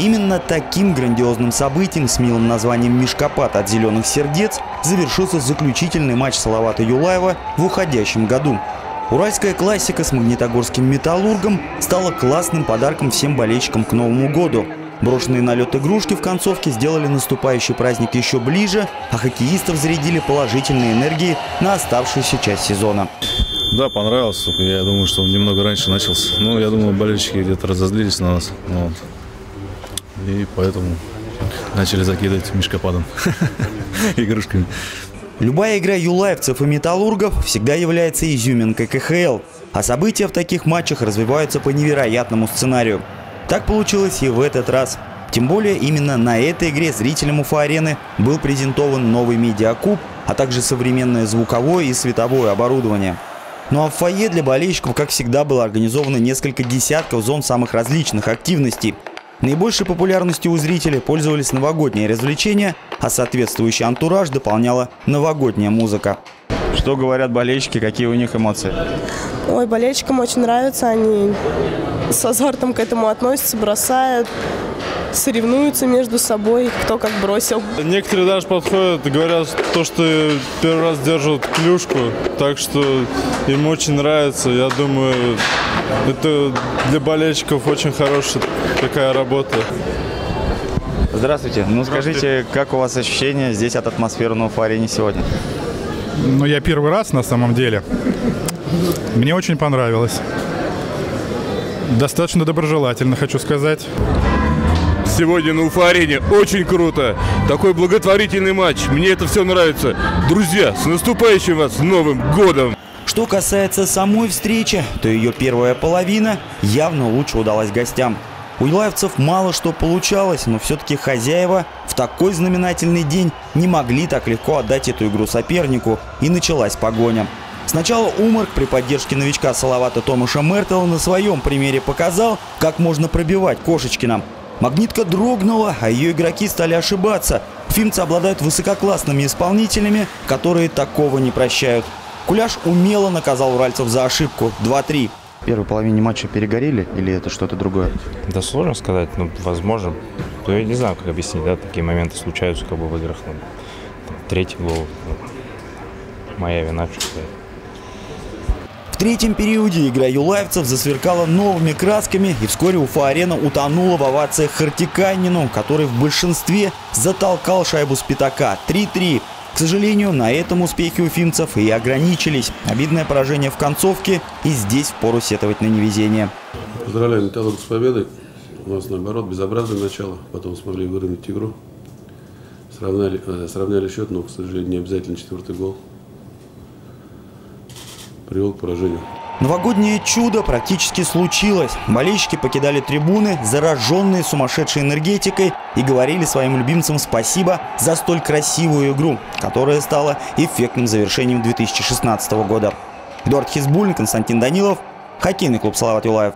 Именно таким грандиозным событием с милым названием «Мишкопад от зеленых сердец» завершился заключительный матч Салавата Юлаева в уходящем году. Уральская классика с магнитогорским «Металлургом» стала классным подарком всем болельщикам к Новому году. Брошенные на лед игрушки в концовке сделали наступающий праздник еще ближе, а хоккеистов зарядили положительной энергией на оставшуюся часть сезона. Да, понравилось, я думаю, что он немного раньше начался. Ну, я думаю, болельщики где-то разозлились на нас. Вот. И поэтому начали закидывать мешкопадом игрушками. Любая игра юлаевцев и металлургов всегда является изюминкой КХЛ, а события в таких матчах развиваются по невероятному сценарию. Так получилось и в этот раз. Тем более именно на этой игре зрителям Уфа-арены был презентован новый медиакуб, а также современное звуковое и световое оборудование. Ну а в фойе для болельщиков, как всегда, было организовано несколько десятков зон самых различных активностей – Наибольшей популярностью у зрителей пользовались новогодние развлечения, а соответствующий антураж дополняла новогодняя музыка. Что говорят болельщики, какие у них эмоции? Ой, болельщикам очень нравится, они с азартом к этому относятся, бросают, соревнуются между собой, кто как бросил. Некоторые даже подходят и говорят, то, что первый раз держат клюшку, так что им очень нравится. Я думаю, это для болельщиков очень хорошая такая работа. Здравствуйте. Ну скажите, как у вас ощущения здесь от атмосферы на Уфа-арене сегодня? Ну, я первый раз на самом деле. Мне очень понравилось. Достаточно доброжелательно, хочу сказать. Сегодня на Уфа-арене очень круто. Такой благотворительный матч. Мне это все нравится. Друзья, с наступающим вас Новым годом! Что касается самой встречи, то ее первая половина явно лучше удалась гостям. У юлаевцев мало что получалось, но все-таки хозяева в такой знаменательный день не могли так легко отдать эту игру сопернику, и началась погоня. Сначала Умарк при поддержке новичка Салавата Томаша Мертела на своем примере показал, как можно пробивать Кошечкина. Магнитка дрогнула, а ее игроки стали ошибаться. Финцы обладают высококлассными исполнителями, которые такого не прощают. Куляш умело наказал уральцев за ошибку 2-3. В первой половине матча перегорели или это что-то другое? Да сложно сказать, но ну, возможно. Ну, я не знаю, как объяснить, да, такие моменты случаются как бы в играх. Ну, там, третий гол, ну, моя вина, что сказать. В третьем периоде игра юлаевцев засверкала новыми красками, и вскоре Уфа-арена утонула в овациях Хартиканину, который в большинстве затолкал шайбу с пятака 3-3. Сожалению, на этом успехи уфимцев и ограничились. Обидное поражение в концовке, и здесь впору сетовать на невезение. Поздравляем Металлург с победой. У нас, наоборот, безобразное начало. Потом смогли выровнять игру. Сравняли, э, сравняли счет, но, к сожалению, не обязательно четвертый гол. Привел к поражению. Новогоднее чудо практически случилось. Болельщики покидали трибуны, зараженные сумасшедшей энергетикой, и говорили своим любимцам спасибо за столь красивую игру, которая стала эффектным завершением 2016 года. Эдуард Хизбулин, Константин Данилов, хоккейный клуб «Салават Юлаев».